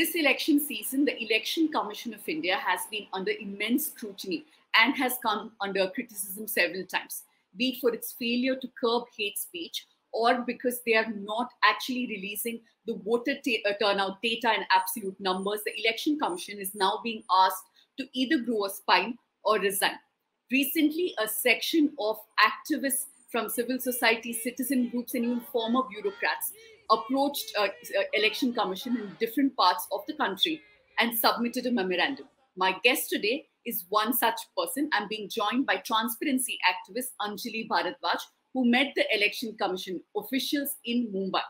This election season, the Election Commission of India has been under immense scrutiny and has come under criticism several times, be it for its failure to curb hate speech or because they are not actually releasing the voter uh, turnout data in absolute numbers. The Election Commission is now being asked to either grow a spine or resign. Recently, a section of activists from civil society, citizen groups, and even former bureaucrats approached uh, election commission in different parts of the country and submitted a memorandum. My guest today is one such person. I'm being joined by transparency activist Anjali Bharadwaj, who met the election commission officials in Mumbai.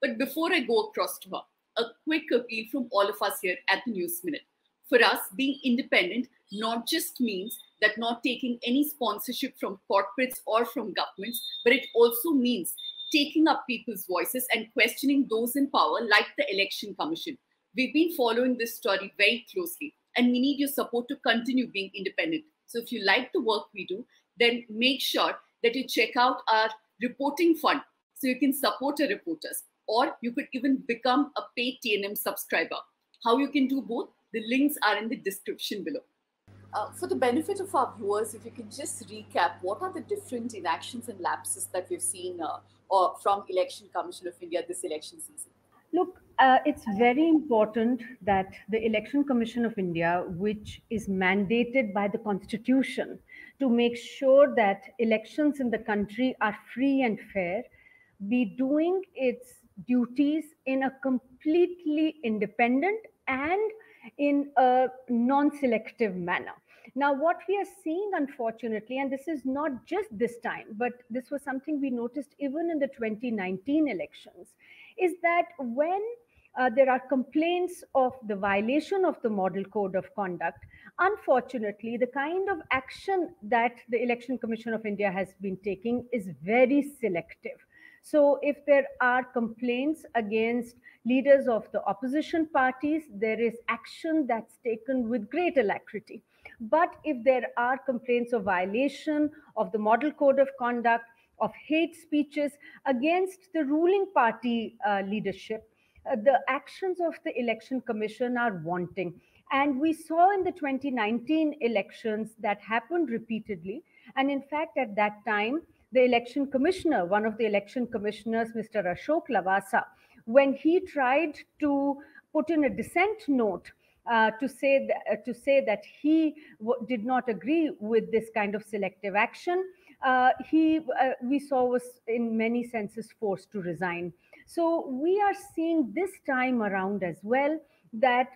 But before I go across to her, a quick appeal from all of us here at the News Minute. For us, being independent not just means that not taking any sponsorship from corporates or from governments, but it also means taking up people's voices and questioning those in power, like the Election Commission. We've been following this story very closely, and we need your support to continue being independent. So if you like the work we do, then make sure that you check out our reporting fund so you can support our reporters, or you could even become a paid TNM subscriber. How you can do both? The links are in the description below. Uh, for the benefit of our viewers, if you could just recap, what are the different inactions and lapses that we've seen uh, or from Election Commission of India this election season? Look, uh, it's very important that the Election Commission of India, which is mandated by the Constitution to make sure that elections in the country are free and fair, be doing its duties in a completely independent and in a non selective manner. Now, what we are seeing, unfortunately, and this is not just this time, but this was something we noticed even in the 2019 elections, is that when uh, there are complaints of the violation of the model code of conduct, unfortunately, the kind of action that the Election Commission of India has been taking is very selective. So, if there are complaints against leaders of the opposition parties, there is action that's taken with great alacrity. But if there are complaints of violation of the model code of conduct, of hate speeches against the ruling party uh, leadership, uh, the actions of the election commission are wanting. And we saw in the 2019 elections that happened repeatedly. And in fact, at that time, the election commissioner, one of the election commissioners, Mr. Ashok Lavasa, when he tried to put in a dissent note uh, to say that, uh, to say that he did not agree with this kind of selective action. Uh, he uh, we saw was in many senses forced to resign. So we are seeing this time around as well that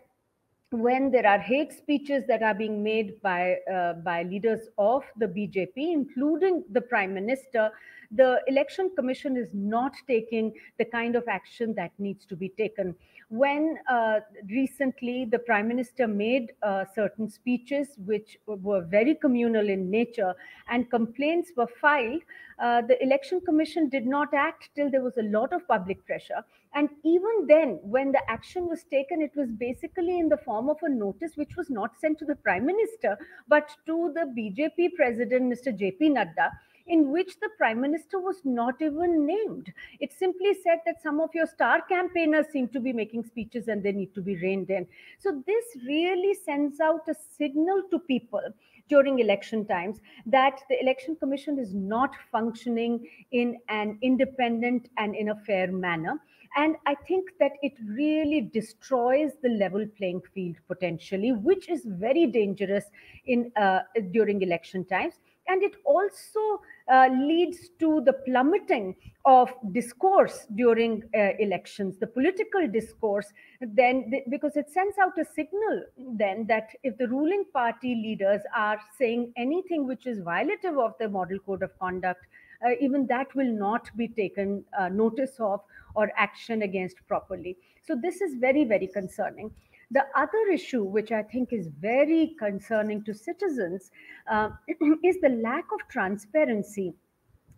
when there are hate speeches that are being made by uh, by leaders of the BJP, including the prime minister, the election commission is not taking the kind of action that needs to be taken when uh, recently the prime minister made uh, certain speeches which were very communal in nature and complaints were filed uh, the election commission did not act till there was a lot of public pressure. And even then when the action was taken it was basically in the form of a notice which was not sent to the prime minister but to the bjp president mr jp nadda in which the prime minister was not even named. It simply said that some of your star campaigners seem to be making speeches and they need to be reined in. So this really sends out a signal to people during election times that the election commission is not functioning in an independent and in a fair manner and i think that it really destroys the level playing field potentially which is very dangerous in uh, during election times and it also uh, leads to the plummeting of discourse during uh, elections. The political discourse then th- because it sends out a signal then that if the ruling party leaders are saying anything which is violative of the model code of conduct uh, even that will not be taken uh, notice of or action against properly. So this is very very concerning the other issue, which I think is very concerning to citizens, uh, is the lack of transparency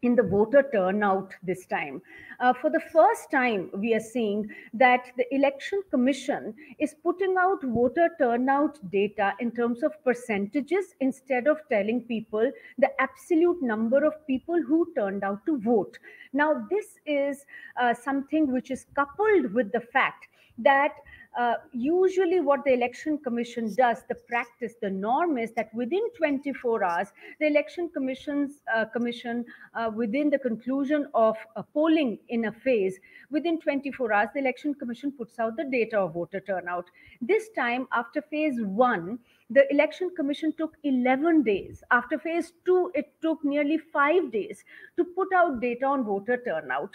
in the voter turnout this time. Uh, for the first time, we are seeing that the Election Commission is putting out voter turnout data in terms of percentages instead of telling people the absolute number of people who turned out to vote. Now, this is uh, something which is coupled with the fact that uh, usually what the election commission does the practice the norm is that within 24 hours the election commission's uh, commission uh, within the conclusion of a polling in a phase within 24 hours the election commission puts out the data of voter turnout. This time after phase 1 the election commission took 11 days. After phase 2 it took nearly 5 days to put out data on voter turnout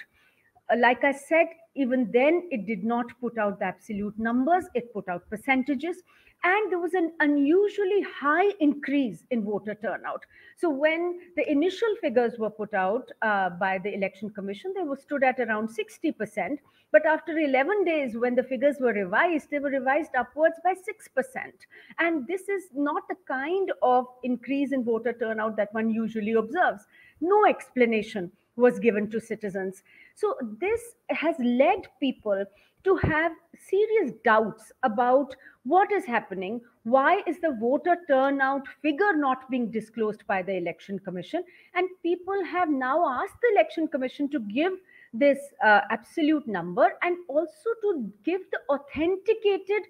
like I said, even then it did not put out the absolute numbers, it put out percentages. And there was an unusually high increase in voter turnout. So when the initial figures were put out uh, by the Election Commission, they were stood at around 60%. But after 11 days, when the figures were revised, they were revised upwards by 6%. And this is not the kind of increase in voter turnout that one usually observes. No explanation was given to citizens. So this has led people to have serious doubts about what is happening. Why is the voter turnout figure not being disclosed by the election commission? And people have now asked the election commission to give this uh, absolute number and also to give the authenticated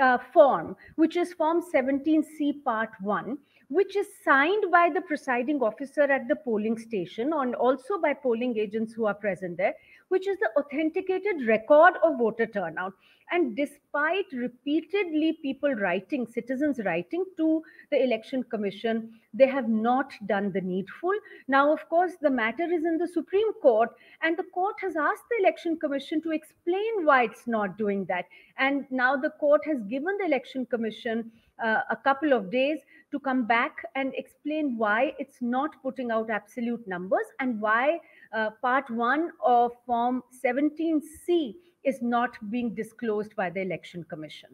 uh, form, which is Form 17C Part 1, which is signed by the presiding officer at the polling station and also by polling agents who are present there, which is the authenticated record of voter turnout. And despite repeatedly people writing, citizens writing to the election commission, they have not done the needful. Now, of course, the matter is in the Supreme Court, and the court has asked the election commission to explain why it's not doing that. And now the court has given the election commission uh, a couple of days to come back and explain why it's not putting out absolute numbers and why uh, part one of Form 17C is not being disclosed by the Election Commission.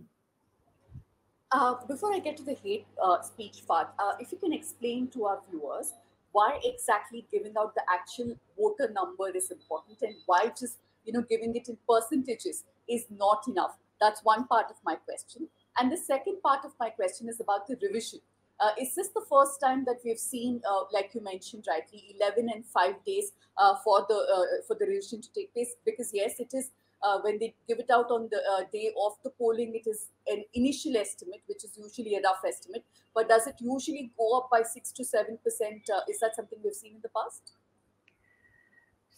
Uh, before I get to the hate uh, speech part, uh, if you can explain to our viewers why exactly giving out the actual voter number is important and why just you know giving it in percentages is not enough. That's one part of my question. And the second part of my question is about the revision. Uh, is this the first time that we've seen, uh, like you mentioned rightly, 11 and 5 days uh, for the uh, for the revision to take place? Because yes, it is uh, when they give it out on the uh, day of the polling, it is an initial estimate, which is usually a rough estimate. But does it usually go up by 6 to 7%? is that something we've seen in the past?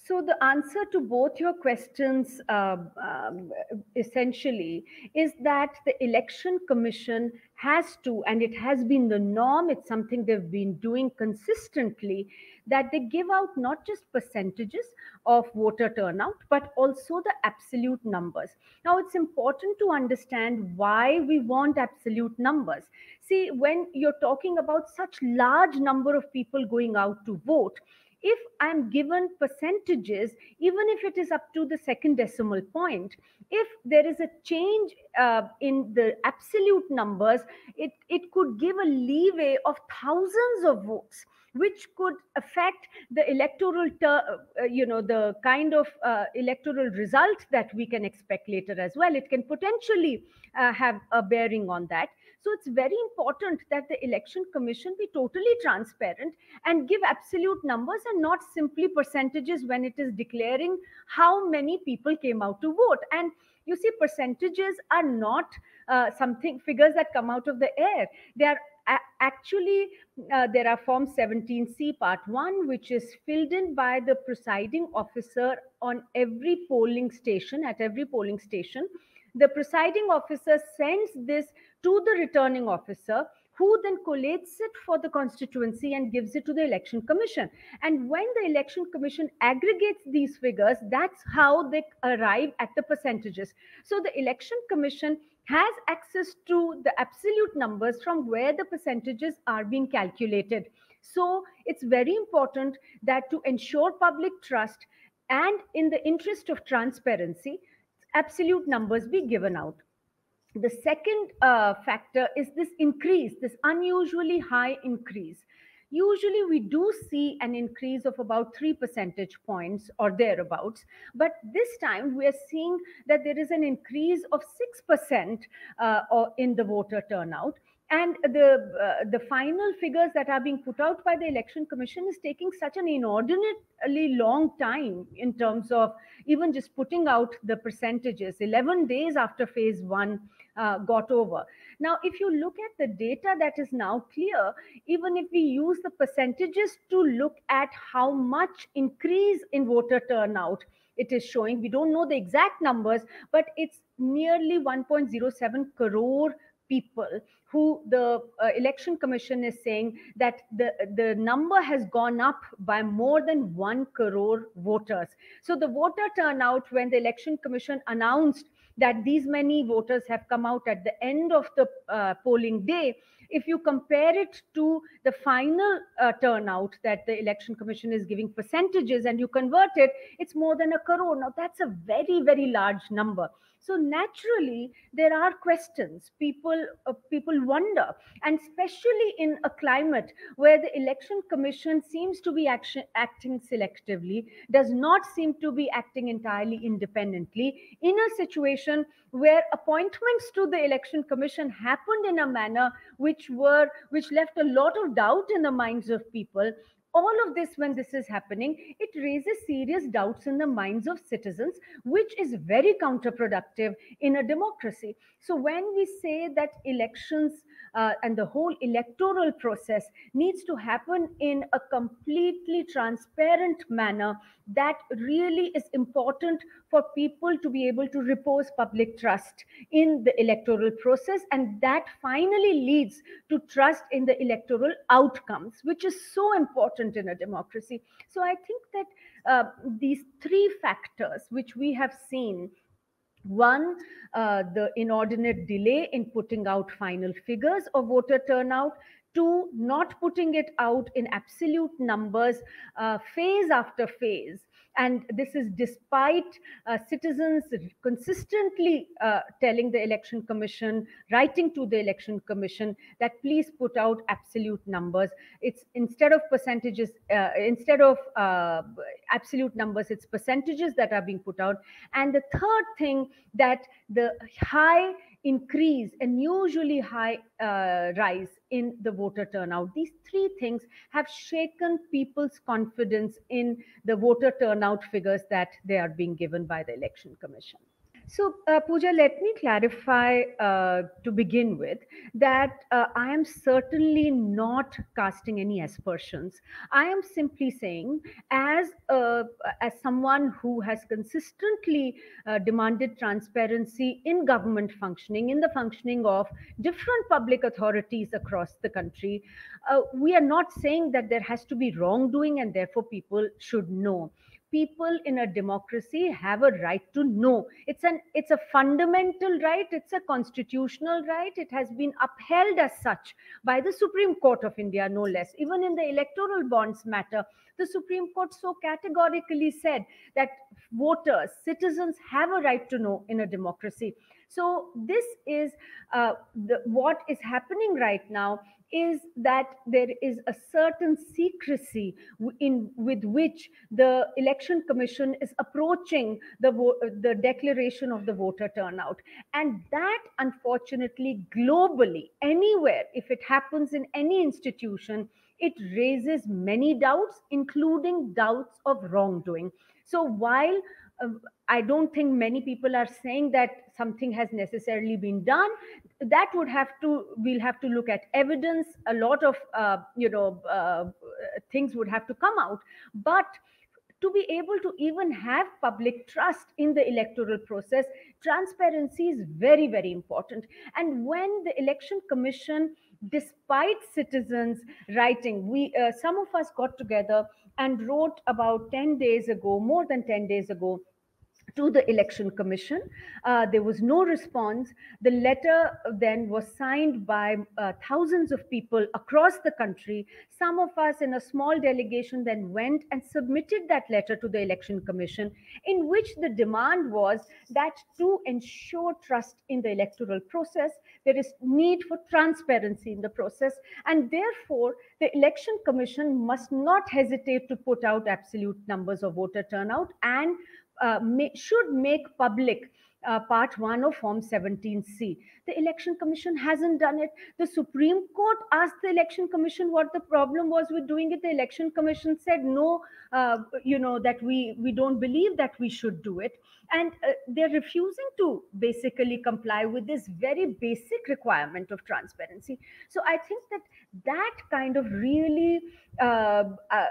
So the answer to both your questions uh, um, essentially is that the election commission has to, and it has been the norm, it's something they've been doing consistently, that they give out not just percentages of voter turnout, but also the absolute numbers. Now, it's important to understand why we want absolute numbers. See, when you're talking about such large number of people going out to vote, if I'm given percentages, even if it is up to the second decimal point, if there is a change uh, in the absolute numbers, it, it could give a leeway of thousands of votes which could affect the electoral, ter- uh, you know, the kind of uh, electoral result that we can expect later as well. It can potentially uh, have a bearing on that. So it's very important that the election commission be totally transparent and give absolute numbers and not simply percentages when it is declaring how many people came out to vote. And you see, percentages are not uh, something figures that come out of the air. They are actually uh, there are form 17c part 1 which is filled in by the presiding officer on every polling station at every polling station the presiding officer sends this to the returning officer who then collates it for the constituency and gives it to the election commission. And when the election commission aggregates these figures that's how they arrive at the percentages. So the election commission has access to the absolute numbers from where the percentages are being calculated. So it's very important that to ensure public trust and in the interest of transparency absolute numbers be given out. The second uh, factor is this increase, this unusually high increase. Usually, we do see an increase of about three percentage points or thereabouts, but this time we are seeing that there is an increase of 6% uh, in the voter turnout. And the uh, the final figures that are being put out by the election commission is taking such an inordinately long time in terms of even just putting out the percentages 11 days after phase 1 uh, got over. Now if you look at the data that is now clear even if we use the percentages to look at how much increase in voter turnout it is showing we don't know the exact numbers but it's nearly 1.07 crore people who the uh, election commission is saying that the, the number has gone up by more than 1 crore voters. So the voter turnout when the election commission announced that these many voters have come out at the end of the uh, polling day, if you compare it to the final uh, turnout that the election commission is giving percentages and you convert it, it's more than a crore. Now that's a very, very large number. So naturally, there are questions. People, uh, people wonder, and especially in a climate where the election commission seems to be action, acting selectively, does not seem to be acting entirely independently, in a situation where appointments to the election commission happened in a manner which were which left a lot of doubt in the minds of people all of this when this is happening it raises serious doubts in the minds of citizens which is very counterproductive in a democracy. So when we say that elections uh, and the whole electoral process needs to happen in a completely transparent manner that really is important for people to be able to repose public trust in the electoral process. And that finally leads to trust in the electoral outcomes which is so important in a democracy so i think that uh, these three factors which we have seen one, uh, the inordinate delay in putting out final figures of voter turnout. Two, not putting it out in absolute numbers uh, phase after phase. And this is despite uh, citizens consistently uh, telling the election commission, writing to the election commission that please put out absolute numbers. It's instead of percentages, uh, instead of uh, absolute numbers, it's percentages that are being put out. And the third thing that the high increase, unusually high uh, rise in the voter turnout. These three things have shaken people's confidence in the voter turnout figures that they are being given by the Election Commission. So, uh, Pooja, let me clarify uh, to begin with that uh, I am certainly not casting any aspersions. I am simply saying, as uh, as someone who has consistently uh, demanded transparency in government functioning, in the functioning of different public authorities across the country, uh, we are not saying that there has to be wrongdoing and therefore people should know people in a democracy have a right to know. It's an it's a fundamental right it's a constitutional right it has been upheld as such by the supreme court of india no less. Even in the electoral bonds matter the supreme court so categorically said that voters citizens have a right to know in a democracy so this is uh, the, what is happening right now is that there is a certain secrecy in with which the election commission is approaching the the declaration of the voter turnout. And that unfortunately globally anywhere if it happens in any institution it raises many doubts including doubts of wrongdoing so while uh, I don't think many people are saying that something has necessarily been done. That would have to, we'll have to look at evidence. A lot of, uh, you know, uh, things would have to come out. But to be able to even have public trust in the electoral process, transparency is very, very important. And when the election commission, despite citizens writing, we uh, some of us got together and wrote about 10 days ago, more than 10 days ago, to the election commission. Uh, there was no response. The letter then was signed by uh, thousands of people across the country. Some of us in a small delegation then went and submitted that letter to the election commission, in which the demand was that to ensure trust in the electoral process, there is need for transparency in the process, and therefore the election commission must not hesitate to put out absolute numbers of voter turnout and uh, may, should make public uh, part 1 of form 17c the election commission hasn't done it. The supreme court asked the election commission what the problem was with doing it. The election commission said no uh, you know that we we don't believe that we should do it. And uh, they're refusing to basically comply with this very basic requirement of transparency. So i think that that kind of really uh, uh,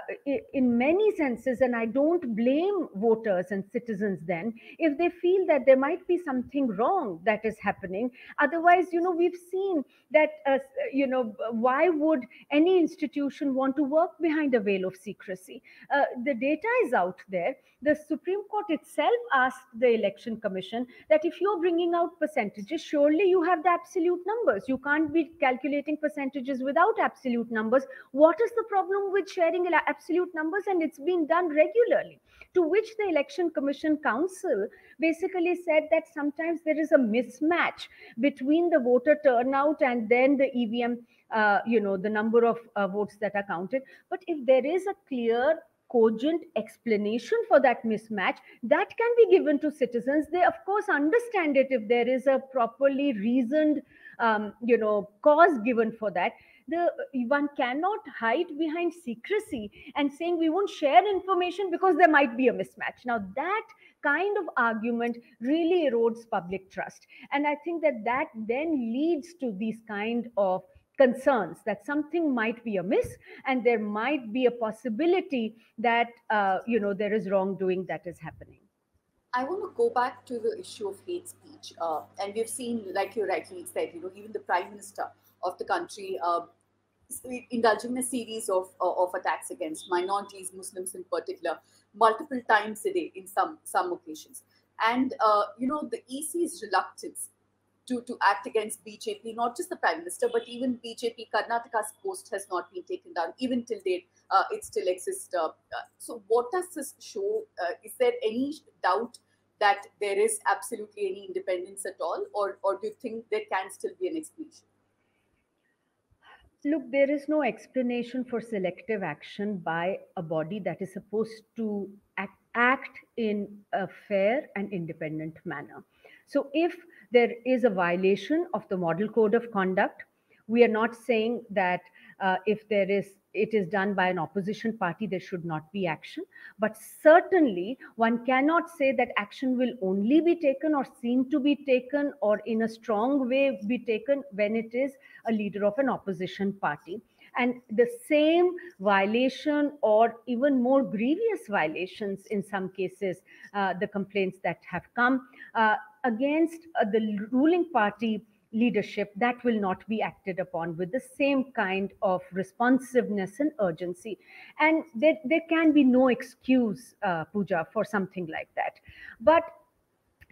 in many senses and i don't blame voters and citizens then if they feel that there might be something wrong that is happening otherwise you know we've seen that uh, you know why would any institution want to work behind a veil of secrecy uh, the data is out there the Supreme Court itself asked the Election Commission that if you're bringing out percentages, surely you have the absolute numbers. You can't be calculating percentages without absolute numbers. What is the problem with sharing absolute numbers? And it's been done regularly. To which the Election Commission Counsel basically said that sometimes there is a mismatch between the voter turnout and then the EVM, uh, you know, the number of uh, votes that are counted. But if there is a clear cogent explanation for that mismatch that can be given to citizens they of course understand it if there is a properly reasoned um, you know cause given for that the one cannot hide behind secrecy and saying we won't share information because there might be a mismatch. Now that kind of argument really erodes public trust. And i think that that then leads to these kind of concerns that something might be amiss and there might be a possibility that uh, you know there is wrongdoing that is happening. I want to go back to the issue of hate speech uh, and we've seen like you rightly said you know even the prime minister of the country uh, indulging in a series of, uh, of attacks against minorities muslims in particular multiple times a day in some some occasions and uh, you know the ec's reluctance to, to act against BJP, not just the Prime Minister, but even BJP, Karnataka's post has not been taken down. Even till date, uh, it still exists. Uh, so, what does this show? Uh, is there any doubt that there is absolutely any independence at all, or, or do you think there can still be an explanation? Look, there is no explanation for selective action by a body that is supposed to act, act in a fair and independent manner. So, if there is a violation of the model code of conduct. We are not saying that uh, if there is it is done by an opposition party, there should not be action. But certainly, one cannot say that action will only be taken or seem to be taken or in a strong way be taken when it is a leader of an opposition party. And the same violation or even more grievous violations in some cases, uh, the complaints that have come, uh, against uh, the ruling party leadership that will not be acted upon with the same kind of responsiveness and urgency. And there, there can be no excuse uh, Pooja for something like that. But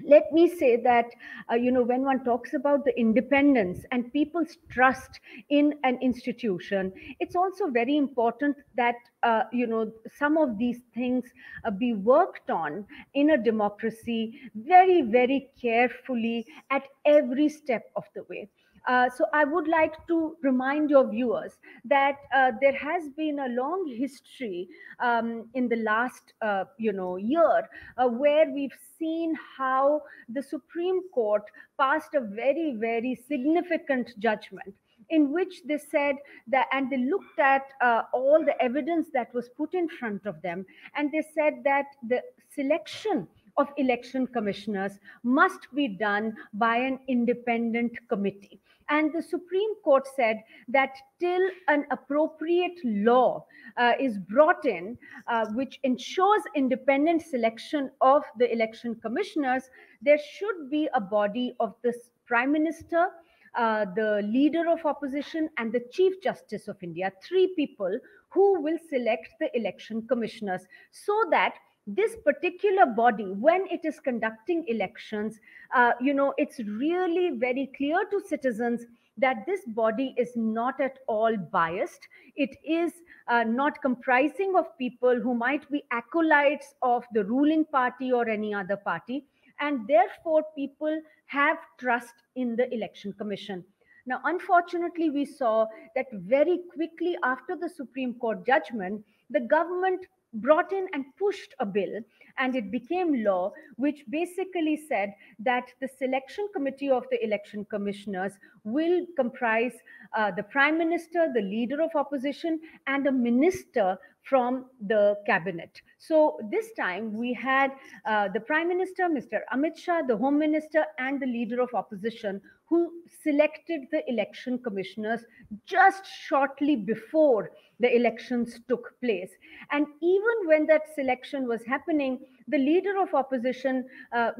let me say that uh, you know when one talks about the independence and people's trust in an institution it's also very important that uh, you know some of these things uh, be worked on in a democracy very very carefully at every step of the way uh, so I would like to remind your viewers that uh, there has been a long history um, in the last, uh, you know, year uh, where we've seen how the Supreme Court passed a very, very significant judgment in which they said that, and they looked at uh, all the evidence that was put in front of them, and they said that the selection of election commissioners must be done by an independent committee. And the Supreme Court said that till an appropriate law uh, is brought in, uh, which ensures independent selection of the election commissioners, there should be a body of the Prime Minister, uh, the leader of opposition, and the Chief Justice of India, three people who will select the election commissioners so that this particular body when it is conducting elections uh, you know it's really very clear to citizens that this body is not at all biased. It is uh, not comprising of people who might be acolytes of the ruling party or any other party and therefore people have trust in the election commission. Now unfortunately we saw that very quickly after the supreme court judgment the government brought in and pushed a bill and it became law, which basically said that the selection committee of the election commissioners will comprise uh, the prime minister, the leader of opposition, and a minister from the cabinet. So this time we had uh, the prime minister, Mr. Amit Shah, the home minister, and the leader of opposition who selected the election commissioners just shortly before the elections took place. And even when that selection was happening, the leader of opposition, uh,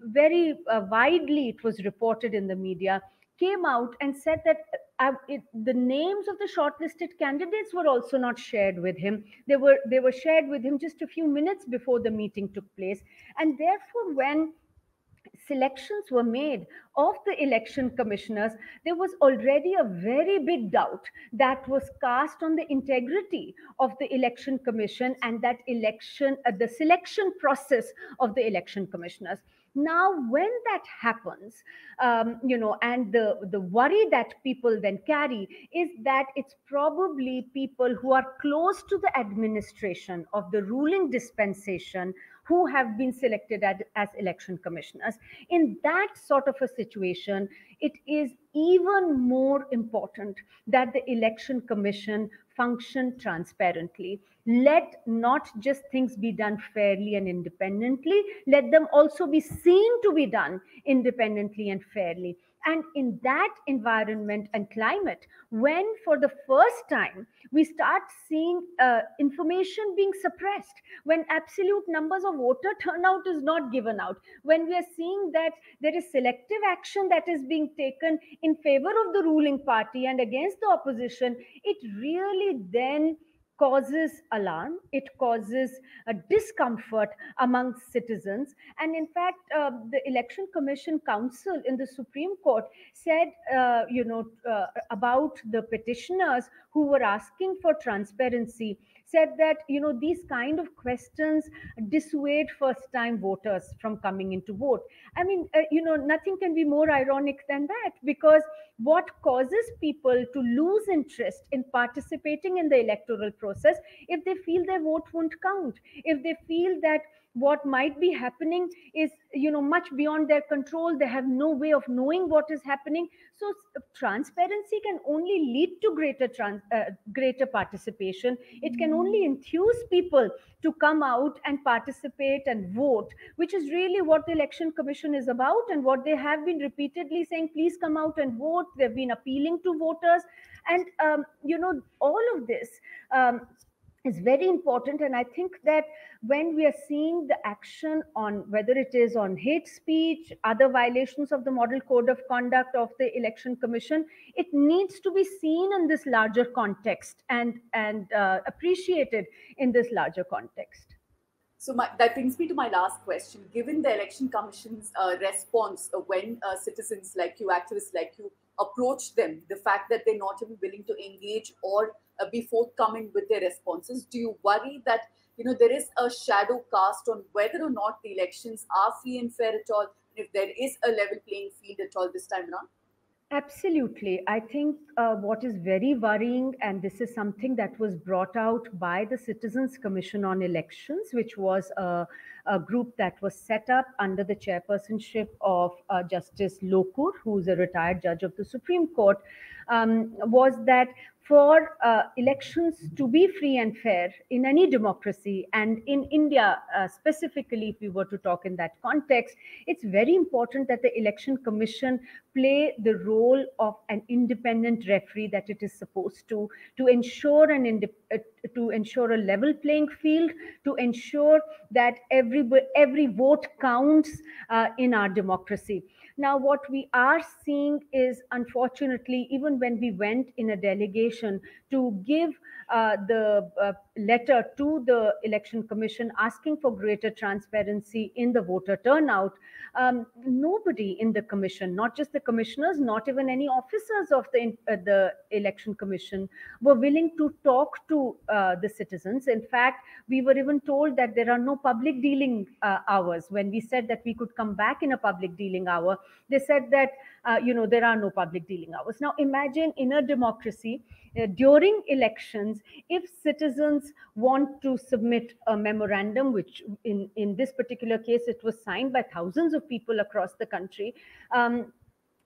very uh, widely it was reported in the media, came out and said that uh, it, the names of the shortlisted candidates were also not shared with him. They were they were shared with him just a few minutes before the meeting took place, and therefore, when selections were made of the election commissioners, there was already a very big doubt that was cast on the integrity of the election commission and that election, uh, the selection process of the election commissioners. Now, when that happens, um, you know, and the, the worry that people then carry is that it's probably people who are close to the administration of the ruling dispensation who have been selected as, as election commissioners. In that sort of a situation, it is even more important that the election commission function transparently. Let not just things be done fairly and independently, let them also be seen to be done independently and fairly. And in that environment and climate, when for the first time we start seeing uh, information being suppressed, when absolute numbers of voter turnout is not given out, when we are seeing that there is selective action that is being taken in favor of the ruling party and against the opposition, it really then causes alarm, it causes a discomfort amongst citizens. And in fact, uh, the Election Commission Counsel in the Supreme Court said, uh, you know, uh, about the petitioners who were asking for transparency said that you know these kind of questions dissuade first time voters from coming into vote. I mean uh, you know nothing can be more ironic than that because what causes people to lose interest in participating in the electoral process if they feel their vote won't count if they feel that what might be happening is you know much beyond their control. They have no way of knowing what is happening. So transparency can only lead to greater trans, uh, greater participation. It can only enthuse people to come out and participate and vote which is really what the election commission is about and what they have been repeatedly saying please come out and vote. They've been appealing to voters. And um, you know all of this um, is very important. And I think that when we are seeing the action on whether it is on hate speech, other violations of the model code of conduct of the election commission, it needs to be seen in this larger context and, and uh, appreciated in this larger context. So my, that brings me to my last question. Given the election commission's uh, response when uh, citizens like you, activists like you, approach them, the fact that they're not even willing to engage or uh, be forthcoming with their responses? Do you worry that you know there is a shadow cast on whether or not the elections are free and fair at all? And if there is a level playing field at all this time around? Absolutely. I think uh, what is very worrying, and this is something that was brought out by the Citizens Commission on Elections, which was a, a group that was set up under the chairpersonship of uh, Justice Lokur, who's a retired judge of the Supreme Court, um, was that for uh, elections to be free and fair in any democracy and in india uh, specifically if we were to talk in that context it's very important that the election commission play the role of an independent referee that it is supposed to to ensure an uh, to ensure a level playing field to ensure that every every vote counts uh, in our democracy. Now, what we are seeing is, unfortunately, even when we went in a delegation to give uh, the uh, letter to the election commission asking for greater transparency in the voter turnout, um, nobody in the commission, not just the commissioners, not even any officers of the, uh, the election commission, were willing to talk to uh, the citizens. In fact, we were even told that there are no public dealing uh, hours. When we said that we could come back in a public dealing hour, they said that uh, you know there are no public dealing hours. Now imagine in a democracy uh, during elections if citizens want to submit a memorandum which in in this particular case it was signed by thousands of people across the country um,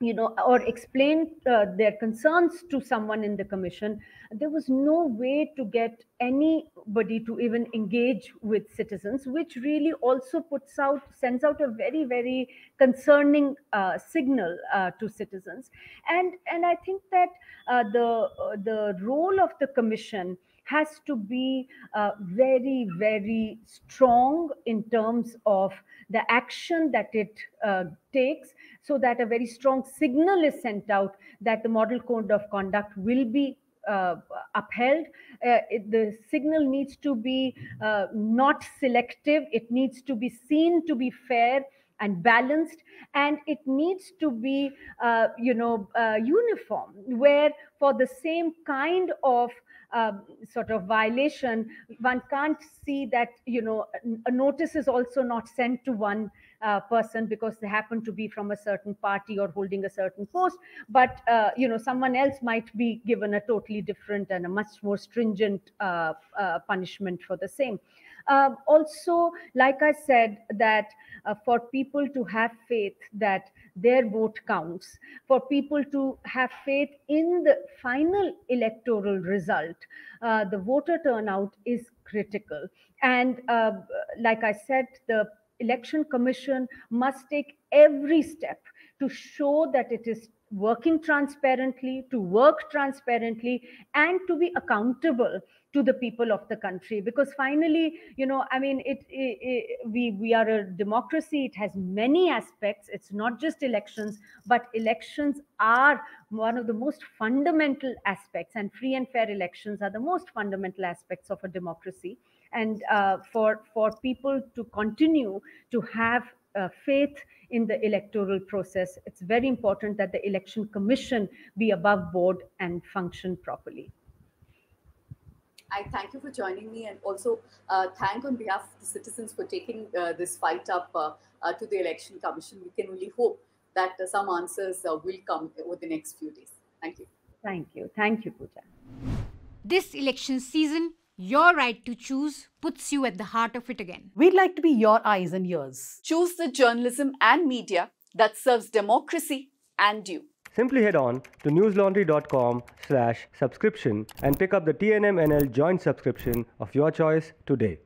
you know, or explain uh, their concerns to someone in the commission, there was no way to get anybody to even engage with citizens, which really also puts out, sends out a very, very concerning uh, signal uh, to citizens. And, and I think that uh, the, uh, the role of the commission has to be uh, very, very strong in terms of the action that it uh, takes so that a very strong signal is sent out that the model code of conduct will be uh, upheld. Uh, it, the signal needs to be uh, not selective. It needs to be seen to be fair and balanced, and it needs to be, uh, you know, uh, uniform. Where for the same kind of um, sort of violation, one can't see that you know a notice is also not sent to one uh, person because they happen to be from a certain party or holding a certain post. But uh, you know someone else might be given a totally different and a much more stringent uh, uh punishment for the same uh, also like i said that uh, for people to have faith that their vote counts for people to have faith in the final electoral result the voter turnout is critical. And like i said the election commission must take every step to show that it is working transparently, to work transparently, and to be accountable to the people of the country. Because finally, you know, I mean, it, it, it, we we are a democracy. It has many aspects. It's not just elections, but elections are one of the most fundamental aspects, and free and fair elections are the most fundamental aspects of a democracy and uh, for for people to continue to have uh, faith in the electoral process it's very important that the election commission be above board and function properly I thank you for joining me and also uh, thank on behalf of the citizens for taking uh, this fight up uh, uh to the election commission. We can only hope that uh, some answers uh, will come over the next few days. Thank you. Thank you. Thank you, Pooja. This election season, your right to choose puts you at the heart of it again. We'd like to be your eyes and ears. Choose the journalism and media that serves democracy and you. Simply head on to newslaundry.com slash subscription and pick up the TNMNL joint subscription of your choice today.